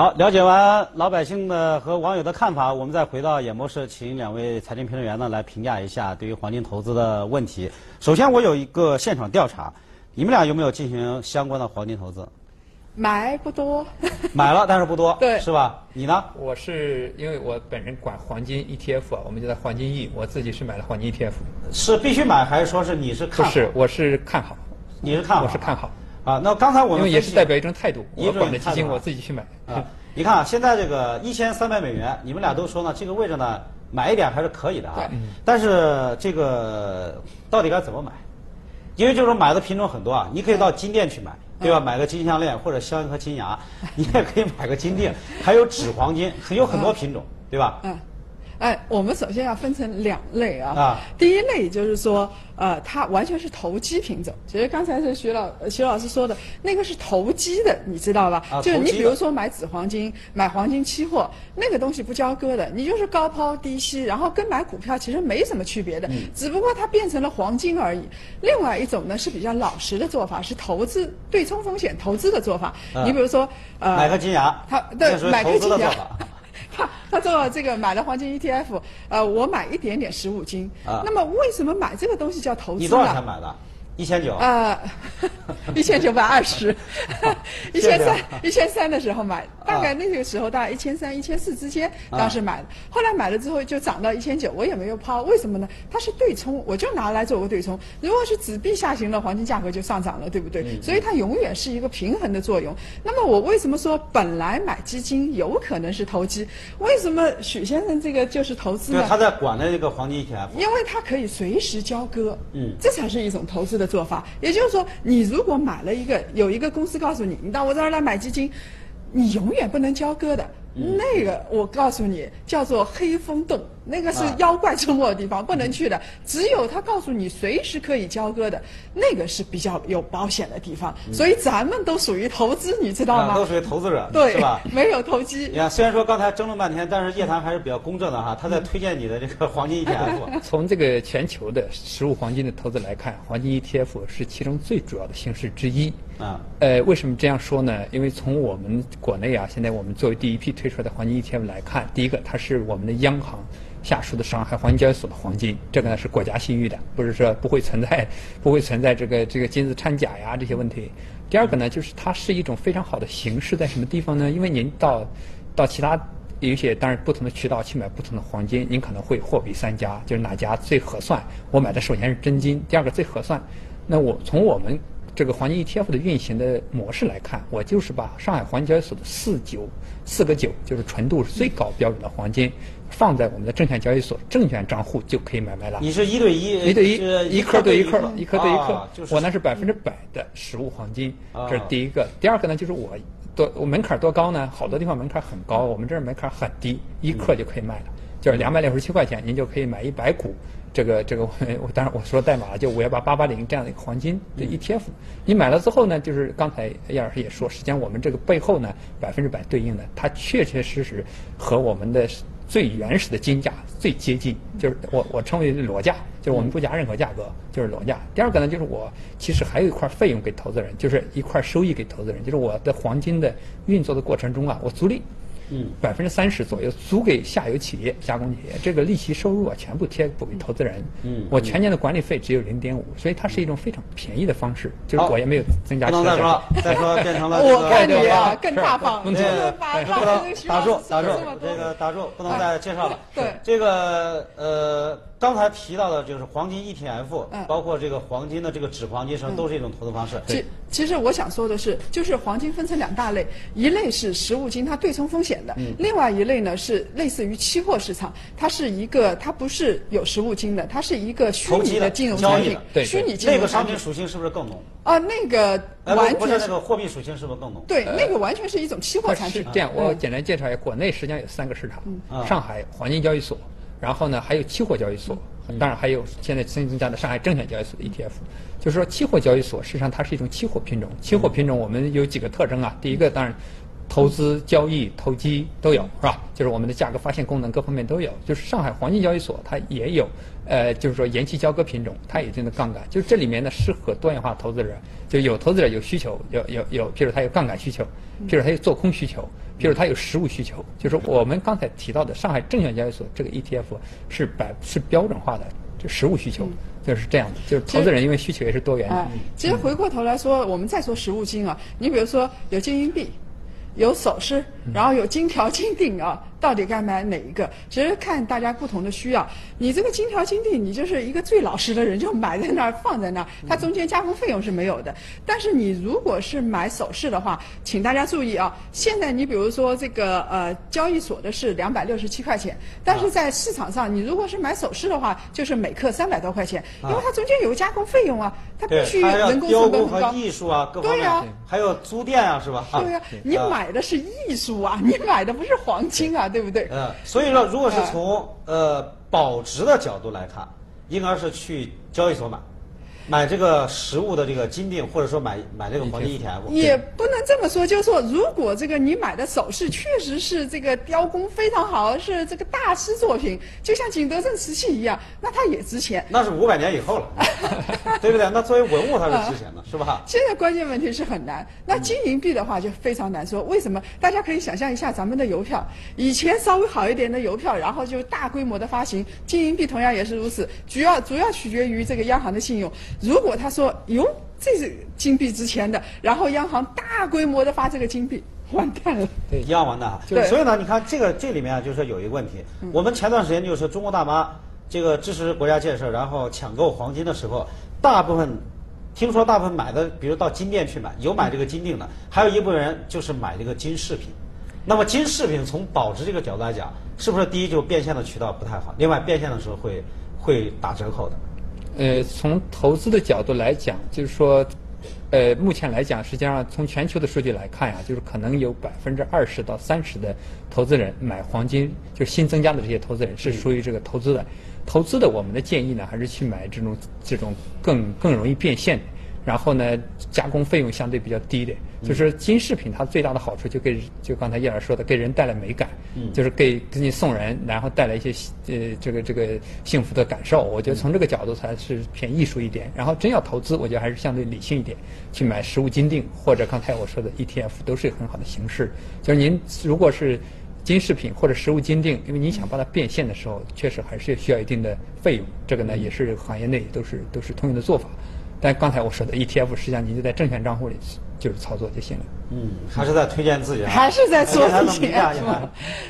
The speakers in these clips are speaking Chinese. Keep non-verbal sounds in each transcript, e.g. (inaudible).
好，了解完老百姓的和网友的看法，我们再回到演播室，请两位财经评论员呢来评价一下对于黄金投资的问题。首先，我有一个现场调查，你们俩有没有进行相关的黄金投资？买不多，买了，但是不多，对 (laughs) 是吧？你呢？我是因为我本人管黄金 ETF 啊，我们叫它黄金 E，我自己是买了黄金 ETF。是必须买，还是说是你是看好？不是，我是看好。你是看好？我是看好。啊，那刚才我们因为也是代表一种态度，一种管的基金我自己去买。啊，你看啊，现在这个一千三百美元，你们俩都说呢，这个位置呢，买一点还是可以的啊。但是这个到底该怎么买？因为就是说买的品种很多啊，你可以到金店去买，对吧？买个金项链或者镶一颗金牙，你也可以买个金锭，还有纸黄金，有很多品种，对吧？嗯。哎，我们首先要分成两类啊。啊。第一类就是说，呃，它完全是投机品种。其实刚才是徐老徐老师说的那个是投机的，你知道吧？啊。就是你比如说买纸黄金、买黄金期货，那个东西不交割的，你就是高抛低吸，然后跟买股票其实没什么区别的，只不过它变成了黄金而已。另外一种呢是比较老实的做法，是投资对冲风险投资的做法。你比如说，呃。买个金牙。他对买个金牙。他 (laughs) 他做这个买了黄金 ETF，呃，我买一点点十五斤。啊。那么为什么买这个东西叫投资呢？你多少钱买的？一千九。呃，(laughs) 一千九百二十，(laughs) 一千三一千三的时候买，大概那个时候大概一千三一千四之间，当时买的。后来买了之后就涨到一千九，我也没有抛，为什么呢？它是对冲，我就拿来做个对冲。如果是纸币下行了，黄金价格就上涨了，对不对？所以它永远是一个平衡的作用。那么我为什么说本来买基金有可能是投机？为什么许先生这个就是投资呢？他在管的这个黄金 ETF。因为他可以随时交割，嗯，这才是一种投资的。做法，也就是说，你如果买了一个，有一个公司告诉你，你到我这儿来买基金，你永远不能交割的。那个我告诉你，叫做黑风洞，那个是妖怪出没的地方，不能去的。只有他告诉你随时可以交割的，那个是比较有保险的地方。所以咱们都属于投资，你知道吗？都属于投资者，对，是吧？没有投机。你看，虽然说刚才争论半天，但是叶檀还是比较公正的哈。他在推荐你的这个黄金 ETF。(laughs) 从这个全球的实物黄金的投资来看，黄金 ETF 是其中最主要的形式之一。啊，呃，为什么这样说呢？因为从我们国内啊，现在我们作为第一批推出来的黄金 ETF 来看，第一个它是我们的央行下属的上海黄金交易所的黄金，这个呢是国家信誉的，不是说不会存在不会存在这个这个金子掺假呀这些问题。第二个呢，就是它是一种非常好的形式，在什么地方呢？因为您到到其他有一些当然不同的渠道去买不同的黄金，您可能会货比三家，就是哪家最合算。我买的首先是真金，第二个最合算。那我从我们。这个黄金 ETF 的运行的模式来看，我就是把上海黄金交易所的四九四个九，就是纯度是最高标准的黄金，放在我们的证券交易所证券账户就可以买卖了。你是一对一，一对一，一克对一克，一克对一克。我呢是百分之百的实物黄金，这是第一个。第二个呢，就是我多我门槛多高呢？好多地方门槛很高，我们这儿门槛很低，一克就可以卖了，就是两百六十七块钱，您就可以买一百股。这个这个，(laughs) 我当然我说代码就五幺八八八零这样的一个黄金的 ETF，你买了之后呢，就是刚才叶老师也说，实际上我们这个背后呢，百分之百对应的，它确确实实和我们的最原始的金价最接近，就是我我称为裸价，就是我们不加任何价格，就是裸价。第二个呢，就是我其实还有一块费用给投资人，就是一块收益给投资人，就是我的黄金的运作的过程中啊，我租赁。嗯，百分之三十左右租给下游企业、加工企业，这个利息收入啊，全部贴补给投资人。嗯，我全年的管理费只有零点五，所以它是一种非常便宜的方式。就是我也没有增加。不能再说，再说变成了 (laughs) 我看你啊，更大方。这个不能打住，打住，这个打住，不能再介绍了。对，这个呃。刚才提到的就是黄金 ETF，包括这个黄金的这个纸黄金，实际上都是一种投资方式。其其实我想说的是，就是黄金分成两大类，一类是实物金，它对冲风险的；另外一类呢是类似于期货市场，它是一个它不是有实物金的，它是一个虚拟的金融产品。对，虚拟金融那个商品属性是不是更浓？啊，那个完全不是那个货币属性是不是更浓？对，那个完全是一种期货产品。这样，我简单介绍一下，国内实际上有三个市场：上海黄金交易所。然后呢，还有期货交易所，当然还有现在新增加的上海证券交易所的 ETF。就是说，期货交易所实际上它是一种期货品种。期货品种我们有几个特征啊？第一个，当然投资、交易、投机都有，是吧？就是我们的价格发现功能各方面都有。就是上海黄金交易所它也有，呃，就是说延期交割品种，它有一定的杠杆。就是这里面呢，适合多元化投资者，就有投资者有需求，有有有，譬如他有杠杆需求，譬如他有做空需求，譬如他有实物需求。就是我们刚才提到的上海证券交易所这个 ETF 是百是标准化的，就实物需求就是这样的。就是投资人因为需求也是多元。的，其实回过头来说，我们再说实物金啊，你比如说有金银币。有首饰，然后有金条、金锭啊。到底该买哪一个？其实看大家不同的需要。你这个金条金锭，你就是一个最老实的人，就买在那儿放在那儿，它中间加工费用是没有的。但是你如果是买首饰的话，请大家注意啊！现在你比如说这个呃交易所的是两百六十七块钱，但是在市场上你如果是买首饰的话，就是每克三百多块钱，因为它中间有加工费用啊，它必须人工成本很高。艺术啊，各方面。对呀，还有租店啊，是吧？对呀，你买的是艺术啊，你买的不是黄金啊。对不对？嗯，所以说，如果是从呃保值的角度来看，应该是去交易所买。买这个实物的这个金锭，或者说买买这个黄金 ETF，也不能这么说。就是说，如果这个你买的首饰确实是这个雕工非常好，是这个大师作品，就像景德镇瓷器一样，那它也值钱。那是五百年以后了，(laughs) 对不对？那作为文物它是值钱的，是吧？现在关键问题是很难。那金银币的话就非常难说。为什么？大家可以想象一下咱们的邮票，以前稍微好一点的邮票，然后就大规模的发行，金银币同样也是如此。主要主要取决于这个央行的信用。如果他说哟，这是金币值钱的，然后央行大规模的发这个金币，完蛋了。对，一样完蛋。对，所以呢，你看这个这里面啊，就是说有一个问题。我们前段时间就是中国大妈这个支持国家建设，然后抢购黄金的时候，大部分听说大部分买的，比如到金店去买，有买这个金锭的，还有一部分人就是买这个金饰品。那么金饰品从保值这个角度来讲，是不是第一就变现的渠道不太好？另外变现的时候会会打折扣的。呃，从投资的角度来讲，就是说，呃，目前来讲，实际上从全球的数据来看呀，就是可能有百分之二十到三十的投资人买黄金，就是新增加的这些投资人是属于这个投资的。投资的，我们的建议呢，还是去买这种这种更更容易变现的。然后呢，加工费用相对比较低的，就是金饰品，它最大的好处就给就刚才叶老师说的，给人带来美感，就是给给你送人，然后带来一些呃这个这个幸福的感受。我觉得从这个角度才是偏艺术一点。然后真要投资，我觉得还是相对理性一点，去买实物金锭或者刚才我说的 ETF 都是很好的形式。就是您如果是金饰品或者实物金锭，因为你想把它变现的时候，确实还是需要一定的费用。这个呢，也是行业内都是都是通用的做法。但刚才我说的 ETF，实际上你就在证券账户里就是操作就行了。嗯，还是在推荐自己，还是在说自己。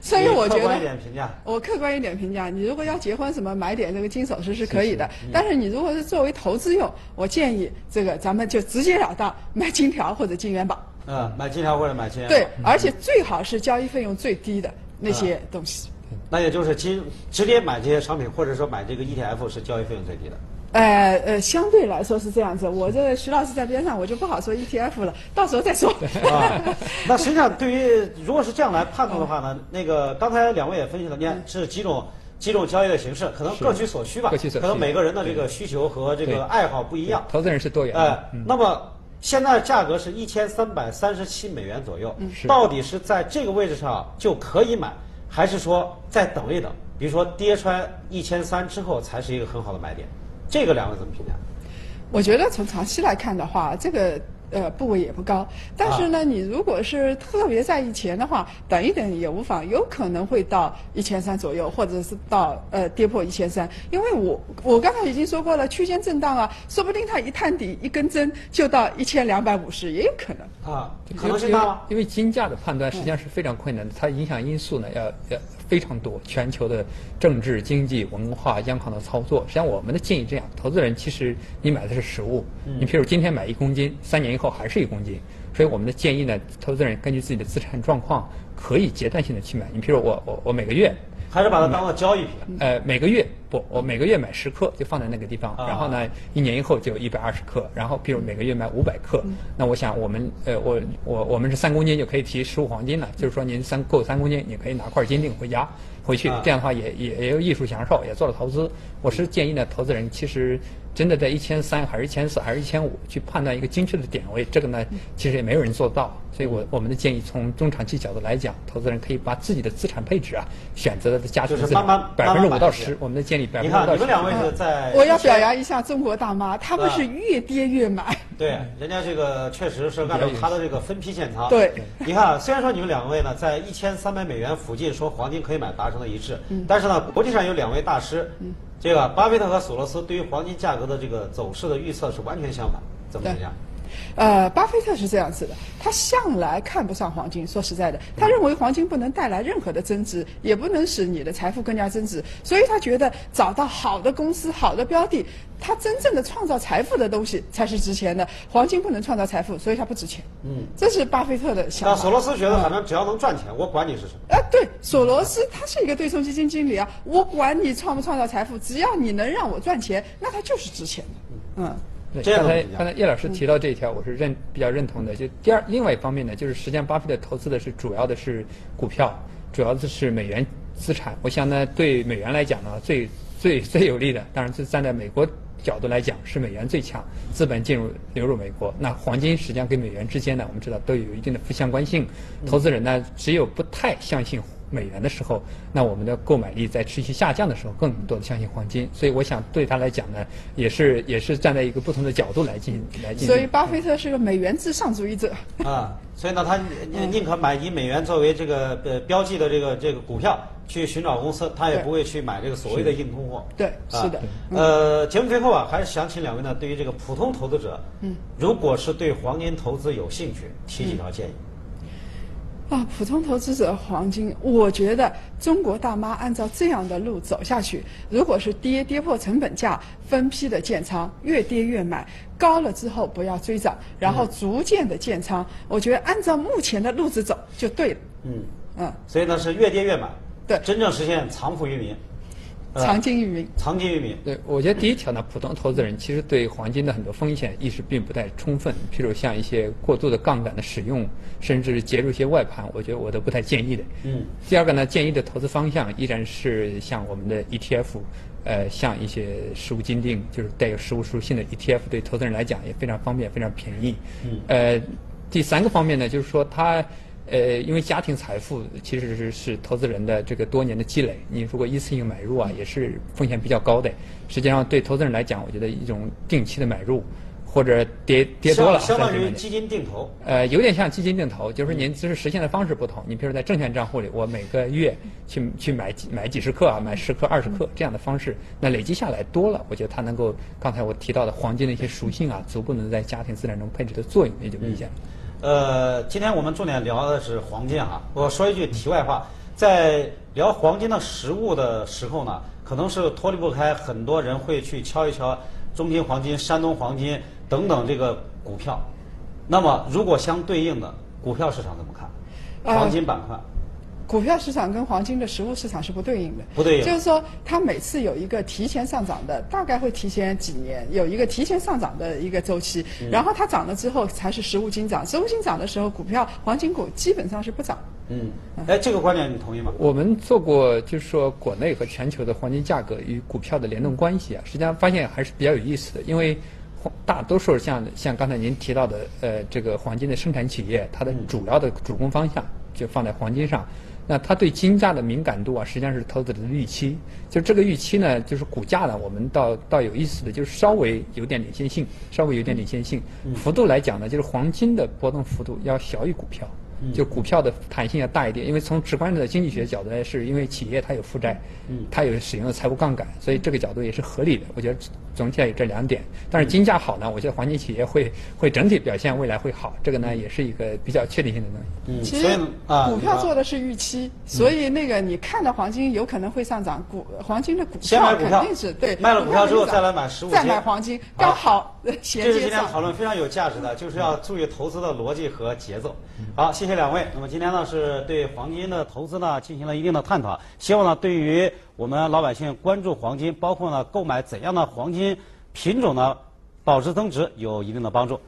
所以我觉得，客观一点评价。我客观一点评价，你如果要结婚什么买点这个金首饰是可以的，但是你如果是作为投资用，我建议这个咱们就直截了当买金条或者金元宝。嗯，买金条或者买金元宝。对，而且最好是交易费用最低的那些东西。那也就是金直接买这些商品，或者说买这个 ETF 是交易费用最低的。呃呃，相对来说是这样子。我这徐老师在边上，我就不好说 ETF 了，到时候再说。(laughs) 啊，(laughs) 那实际上对于如果是这样来判断的话呢，(laughs) 那个刚才两位也分析了，你看是几种几种交易的形式，可能各取所需吧。各取所需。可能每个人的这个需求和这个爱好不一样。投资人是多元。哎，那么现在价格是一千三百三十七美元左右，到底是在这个位置上就可以买，还是说再等一等？比如说跌穿一千三之后才是一个很好的买点？这个两位怎么评价？我觉得从长期来看的话，这个呃部位也不高。但是呢，你如果是特别在意钱的话，等一等也无妨，有可能会到一千三左右，或者是到呃跌破一千三。因为我我刚才已经说过了，区间震荡啊，说不定它一探底一根针就到一千两百五十，也有可能啊，可能性大吗？因为金价的判断实际上是非常困难的，它影响因素呢要要。非常多，全球的政治、经济、文化、央行的操作。实际上，我们的建议这样：投资人其实你买的是实物，你譬如今天买一公斤，三年以后还是一公斤。所以我们的建议呢，投资人根据自己的资产状况，可以阶段性的去买。你譬如我我我每个月。还是把它当做交易品。呃，每个月不，我每个月买十克，就放在那个地方。然后呢，一年以后就有一百二十克。然后，比如每个月买五百克，那我想我们呃，我我我们是三公斤就可以提十五黄金了。就是说，您三够三公斤，你可以拿块金锭回家回去。这样的话，也也也有艺术享受，也做了投资。我是建议呢，投资人其实真的在一千三还是一千四还是一千五去判断一个精确的点位，这个呢其实也没有人做到。所以我我们的建议从中长期角度来讲，投资人可以把自己的资产配置啊选择的加就是慢慢百分之五到十。我们的建议百分之五到十。你看你们两位是在我要表扬一下中国大妈，他们是越跌越买。对，人家这个确实是按照他的这个分批建仓。对，你看虽然说你们两位呢在一千三百美元附近说黄金可以买达成了一致，但是呢国际上有两位大师。这个巴菲特和索罗斯对于黄金价格的这个走势的预测是完全相反，怎么讲？呃，巴菲特是这样子的，他向来看不上黄金。说实在的，他认为黄金不能带来任何的增值，也不能使你的财富更加增值，所以他觉得找到好的公司、好的标的，他真正的创造财富的东西才是值钱的。黄金不能创造财富，所以它不值钱。嗯，这是巴菲特的想法。那索罗斯觉得，反正只要能赚钱，我管你是什么。啊，对，索罗斯他是一个对冲基金经理啊，我管你创不创造财富，只要你能让我赚钱，那它就是值钱的。嗯。对，刚才刚才叶老师提到这一条，我是认比较认同的。就第二，另外一方面呢，就是实际上巴菲特投资的是主要的是股票，主要的是美元资产。我想呢，对美元来讲呢，最最最有利的，当然是站在美国角度来讲，是美元最强，资本进入流入美国。那黄金实际上跟美元之间呢，我们知道都有一定的负相关性。投资人呢，只有不太相信。美元的时候，那我们的购买力在持续下降的时候，更多的相信黄金。所以我想对他来讲呢，也是也是站在一个不同的角度来进行来进行。所以巴菲特是个美元至上主义者。啊，所以呢，他宁可买以美元作为这个呃标记的这个这个股票去寻找公司，他也不会去买这个所谓的硬通货。对，是的。呃，节目最后啊，还是想请两位呢，对于这个普通投资者，嗯，如果是对黄金投资有兴趣，提几条建议。啊，普通投资者黄金，我觉得中国大妈按照这样的路走下去，如果是跌跌破成本价，分批的建仓，越跌越买，高了之后不要追涨，然后逐渐的建仓，我觉得按照目前的路子走就对了。嗯嗯，所以呢是越跌越买，对，真正实现藏富于民。藏金于民，藏金于民。对，我觉得第一条呢，普通投资人其实对黄金的很多风险意识并不太充分，譬如像一些过度的杠杆的使用，甚至介入一些外盘，我觉得我都不太建议的。嗯。第二个呢，建议的投资方向依然是像我们的 ETF，呃，像一些实物金定，就是带有实物属性的 ETF，对投资人来讲也非常方便，非常便宜。嗯。呃，第三个方面呢，就是说它。呃，因为家庭财富其实是是投资人的这个多年的积累，你如果一次性买入啊，也是风险比较高的。实际上，对投资人来讲，我觉得一种定期的买入，或者跌跌多了，相当于基金定投。呃，有点像基金定投，就是您只是实现的方式不同。你比如在证券账户里，我每个月去去买几买几十克啊，买十克、二十克这样的方式，那累积下来多了，我觉得它能够刚才我提到的黄金的一些属性啊，足够能在家庭资产中配置的作用，也就明显。呃，今天我们重点聊的是黄金啊。我说一句题外话，在聊黄金的实物的时候呢，可能是脱离不开很多人会去敲一敲中金黄金、山东黄金等等这个股票。那么，如果相对应的股票市场怎么看？黄金板块。股票市场跟黄金的实物市场是不对应的，不对应，就是说它每次有一个提前上涨的，大概会提前几年有一个提前上涨的一个周期，然后它涨了之后才是实物金涨，实物金涨的时候，股票黄金股基本上是不涨。嗯，哎，这个观点你同意吗？我们做过就是说国内和全球的黄金价格与股票的联动关系啊，实际上发现还是比较有意思的，因为大多数像像刚才您提到的呃这个黄金的生产企业，它的主要的主攻方向就放在黄金上。那它对金价的敏感度啊，实际上是投资者的预期。就这个预期呢，就是股价呢，我们倒倒有意思的就是稍微有点领先性，稍微有点领先性。幅度来讲呢，就是黄金的波动幅度要小于股票，就股票的弹性要大一点。因为从直观的经济学角度来，是因为企业它有负债，它有使用的财务杠杆，所以这个角度也是合理的。我觉得。总体有这两点，但是金价好呢，我觉得黄金企业会会整体表现未来会好，这个呢也是一个比较确定性的东西。嗯，其实股票做的是预期，所以那个你看到黄金有可能会上涨，股黄金的股票肯定是对，卖了股票之后再来买实物，再买黄金，刚好。(laughs) 这是今天讨论非常有价值的，就是要注意投资的逻辑和节奏。好，谢谢两位。那么今天呢是对黄金的投资呢进行了一定的探讨，希望呢对于。我们老百姓关注黄金，包括呢购买怎样的黄金品种呢，保值增值有一定的帮助。